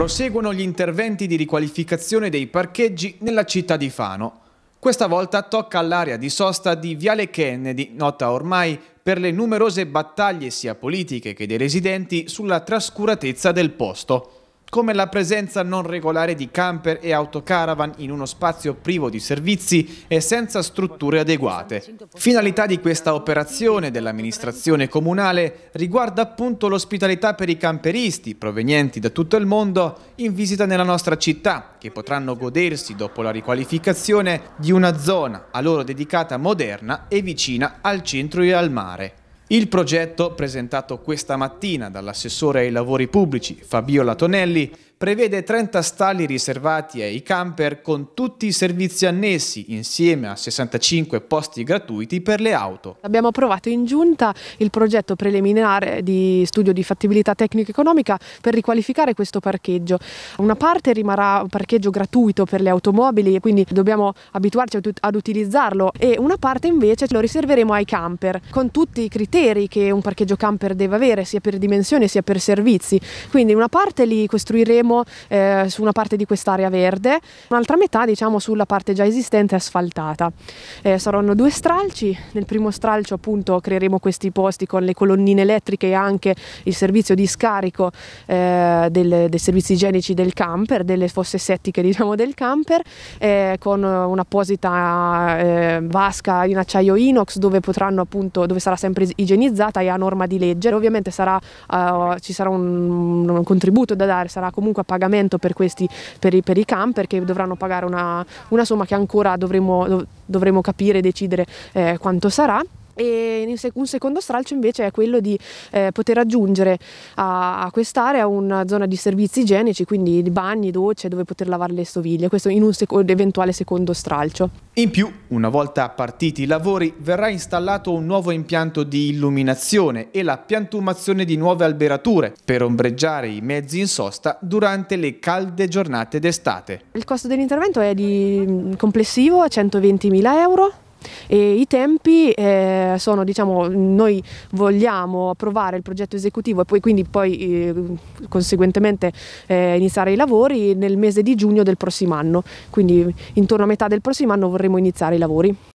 Proseguono gli interventi di riqualificazione dei parcheggi nella città di Fano. Questa volta tocca all'area di sosta di Viale Kennedy, nota ormai per le numerose battaglie sia politiche che dei residenti sulla trascuratezza del posto come la presenza non regolare di camper e autocaravan in uno spazio privo di servizi e senza strutture adeguate. Finalità di questa operazione dell'amministrazione comunale riguarda appunto l'ospitalità per i camperisti provenienti da tutto il mondo in visita nella nostra città, che potranno godersi dopo la riqualificazione di una zona a loro dedicata moderna e vicina al centro e al mare. Il progetto, presentato questa mattina dall'assessore ai lavori pubblici Fabio Tonelli, prevede 30 stalli riservati ai camper con tutti i servizi annessi insieme a 65 posti gratuiti per le auto. Abbiamo approvato in giunta il progetto preliminare di studio di fattibilità tecnico-economica per riqualificare questo parcheggio. Una parte rimarrà un parcheggio gratuito per le automobili e quindi dobbiamo abituarci ad utilizzarlo e una parte invece lo riserveremo ai camper con tutti i criteri che un parcheggio camper deve avere sia per dimensione sia per servizi. Quindi una parte li costruiremo faremo eh, su una parte di quest'area verde, un'altra metà diciamo sulla parte già esistente asfaltata. Eh, saranno due stralci, nel primo stralcio appunto creeremo questi posti con le colonnine elettriche e anche il servizio di scarico eh, del, dei servizi igienici del camper, delle fosse settiche diciamo del camper, eh, con un'apposita eh, vasca in acciaio inox dove potranno appunto, dove sarà sempre igienizzata e a norma di legge. Ovviamente sarà, uh, ci sarà un, un contributo da dare, sarà comunque a pagamento per, questi, per, i, per i camper che dovranno pagare una, una somma che ancora dovremo, dovremo capire e decidere eh, quanto sarà e un secondo stralcio invece è quello di eh, poter aggiungere a, a quest'area una zona di servizi igienici, quindi di bagni, docce, dove poter lavare le stoviglie, questo in un seco eventuale secondo stralcio. In più, una volta partiti i lavori, verrà installato un nuovo impianto di illuminazione e la piantumazione di nuove alberature per ombreggiare i mezzi in sosta durante le calde giornate d'estate. Il costo dell'intervento è di complessivo 120.000 euro e I tempi eh, sono, diciamo, noi vogliamo approvare il progetto esecutivo e poi quindi poi eh, conseguentemente eh, iniziare i lavori nel mese di giugno del prossimo anno, quindi intorno a metà del prossimo anno vorremmo iniziare i lavori.